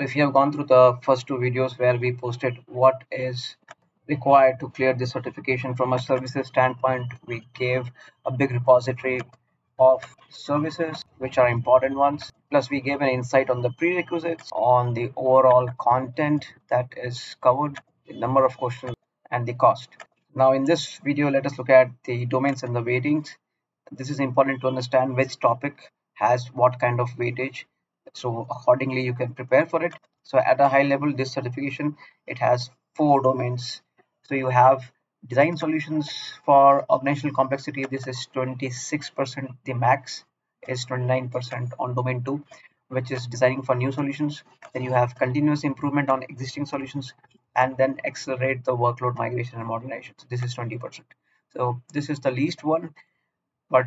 So if you have gone through the first two videos where we posted what is required to clear this certification from a services standpoint, we gave a big repository of services which are important ones. Plus we gave an insight on the prerequisites, on the overall content that is covered, the number of questions and the cost. Now in this video, let us look at the domains and the weightings. This is important to understand which topic has what kind of weightage so accordingly you can prepare for it. So at a high level this certification it has four domains. So you have design solutions for organizational complexity. This is 26 percent. The max is 29 percent on domain 2 which is designing for new solutions. Then you have continuous improvement on existing solutions and then accelerate the workload migration and modernization. So this is 20 percent. So this is the least one but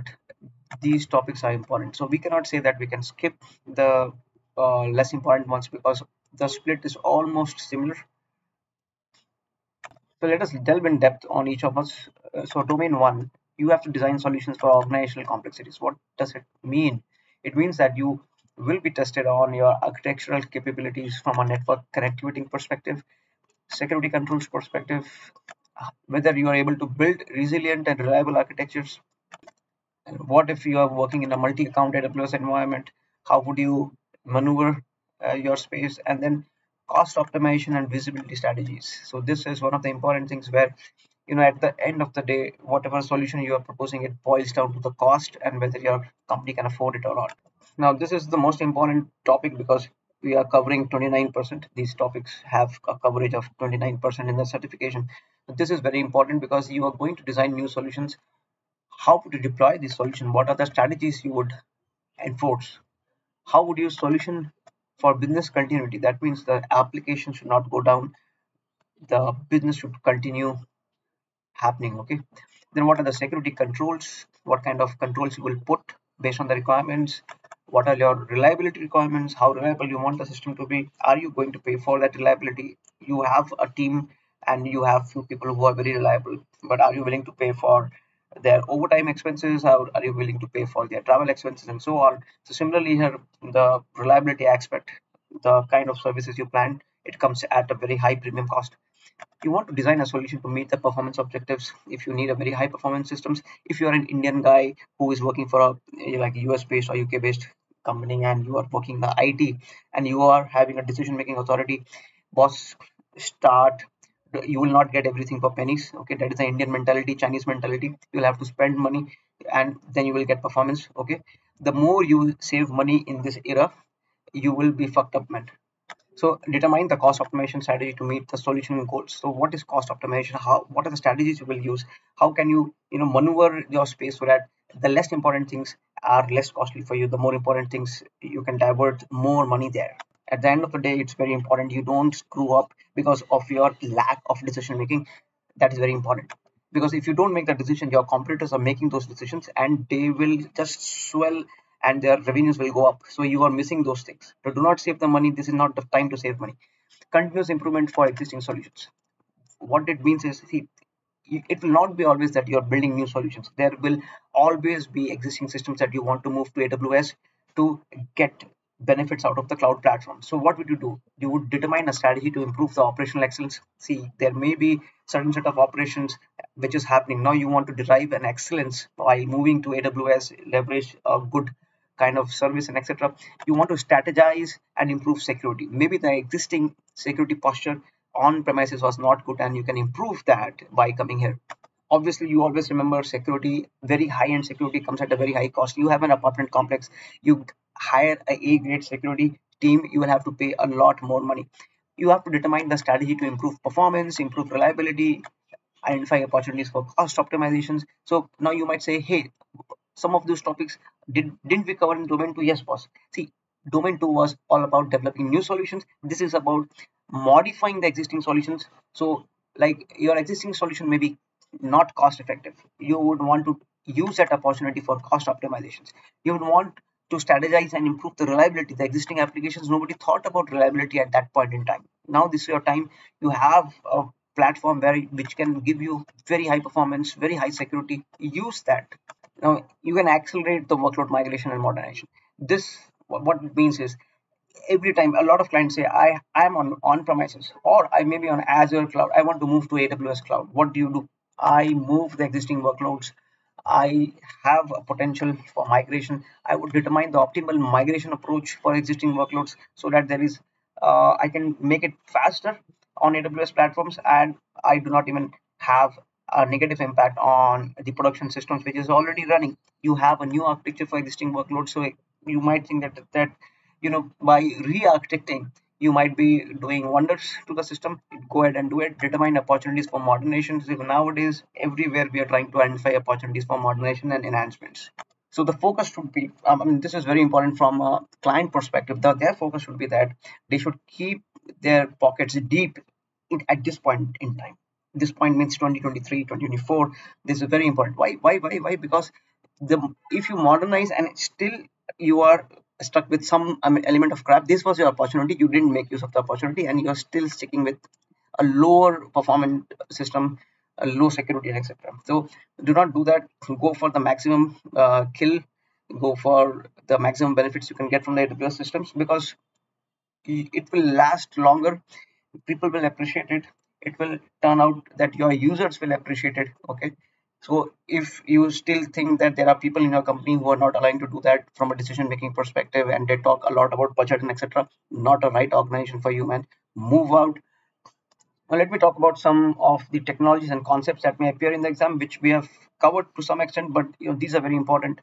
these topics are important. So we cannot say that we can skip the uh, less important ones because the split is almost similar. So let us delve in depth on each of us. Uh, so domain one you have to design solutions for organizational complexities. What does it mean? It means that you will be tested on your architectural capabilities from a network connectivity perspective security controls perspective whether you are able to build resilient and reliable architectures what if you are working in a multi-account AWS environment? How would you maneuver uh, your space? And then cost optimization and visibility strategies. So this is one of the important things where, you know, at the end of the day, whatever solution you are proposing, it boils down to the cost and whether your company can afford it or not. Now, this is the most important topic because we are covering 29%. These topics have a coverage of 29% in the certification. But this is very important because you are going to design new solutions how would you deploy this solution? What are the strategies you would enforce? How would you solution for business continuity? That means the application should not go down. The business should continue happening okay? Then what are the security controls? What kind of controls you will put based on the requirements? What are your reliability requirements? How reliable you want the system to be? Are you going to pay for that reliability? You have a team and you have few people who are very reliable but are you willing to pay for their overtime expenses how are you willing to pay for their travel expenses and so on. So similarly here the reliability aspect the kind of services you plan it comes at a very high premium cost. You want to design a solution to meet the performance objectives. If you need a very high performance systems if you're an indian guy who is working for a like us based or uk based company and you are working the it and you are having a decision making authority boss start you will not get everything for pennies okay? That is the indian mentality chinese mentality. You will have to spend money and then you will get performance okay? The more you save money in this era you will be fucked up man. So determine the cost optimization strategy to meet the solution goals. So what is cost optimization? How what are the strategies you will use? How can you you know maneuver your space so that the less important things are less costly for you the more important things you can divert more money there at the end of the day it's very important. You don't screw up because of your lack of decision making. That is very important. Because if you don't make that decision your competitors are making those decisions and they will just swell and their revenues will go up. So you are missing those things. So do not save the money. This is not the time to save money. Continuous improvement for existing solutions. What it means is see it will not be always that you're building new solutions. There will always be existing systems that you want to move to aws to get benefits out of the cloud platform. So what would you do? You would determine a strategy to improve the operational excellence. See, there may be certain set of operations which is happening. Now you want to derive an excellence by moving to AWS, leverage a good kind of service and etc. You want to strategize and improve security. Maybe the existing security posture on premises was not good and you can improve that by coming here obviously you always remember security very high end security comes at a very high cost you have an apartment complex you hire a A grade security team, you will have to pay a lot more money. You have to determine the strategy to improve performance, improve reliability, identify opportunities for cost optimizations. So now you might say, hey, some of those topics did didn't we cover in domain two? Yes, boss. See, domain two was all about developing new solutions. This is about modifying the existing solutions. So like your existing solution may be not cost effective. You would want to use that opportunity for cost optimizations. You would want to strategize and improve the reliability the existing applications nobody thought about reliability at that point in time. Now this is your time. You have a platform where which can give you very high performance very high security. Use that. Now you can accelerate the workload migration and modernization. This what it means is every time a lot of clients say i i'm on on premises or i may be on azure cloud. I want to move to aws cloud. What do you do? I move the existing workloads i have a potential for migration. I would determine the optimal migration approach for existing workloads so that there is uh, i can make it faster on aws platforms and i do not even have a negative impact on the production systems which is already running. You have a new architecture for existing workloads so you might think that that you know by re-architecting you might be doing wonders to the system. Go ahead and do it. Determine opportunities for modernization. So nowadays everywhere we are trying to identify opportunities for modernization and enhancements. So the focus should be um, i mean this is very important from a client perspective. The, their focus should be that they should keep their pockets deep in, at this point in time. This point means 2023 2024 this is very important. Why why why why? Because the if you modernize and still you are stuck with some element of crap. This was your opportunity. You didn't make use of the opportunity and you're still sticking with a lower performance system low security etc so do not do that. Go for the maximum uh, kill. Go for the maximum benefits you can get from the aws systems because it will last longer. People will appreciate it. It will turn out that your users will appreciate it okay so if you still think that there are people in your company who are not aligned to do that from a decision making perspective and they talk a lot about budget and etc not a right organization for you man move out. Now let me talk about some of the technologies and concepts that may appear in the exam which we have covered to some extent but you know these are very important.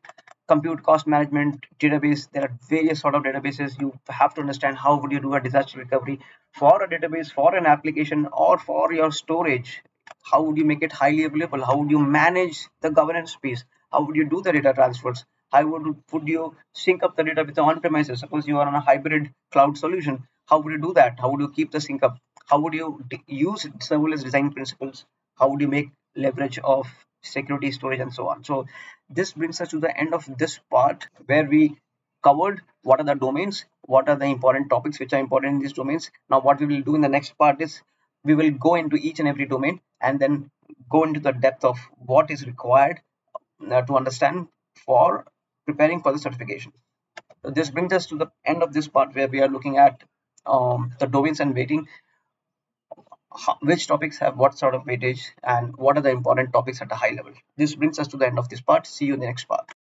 Compute cost management database. There are various sort of databases. You have to understand how would you do a disaster recovery for a database for an application or for your storage how would you make it highly available? How would you manage the governance piece how would you do the data transfers? How would, would you sync up the data with the on-premises? Suppose you are on a hybrid cloud solution. How would you do that? How would you keep the sync up? How would you use serverless design principles? How would you make leverage of security storage and so on? So this brings us to the end of this part where we covered what are the domains what are the important topics which are important in these domains. Now what we will do in the next part is we will go into each and every domain and then go into the depth of what is required uh, to understand for preparing for the certification. So this brings us to the end of this part where we are looking at um, the domains and weighting, which topics have what sort of weightage and what are the important topics at a high level. This brings us to the end of this part. See you in the next part.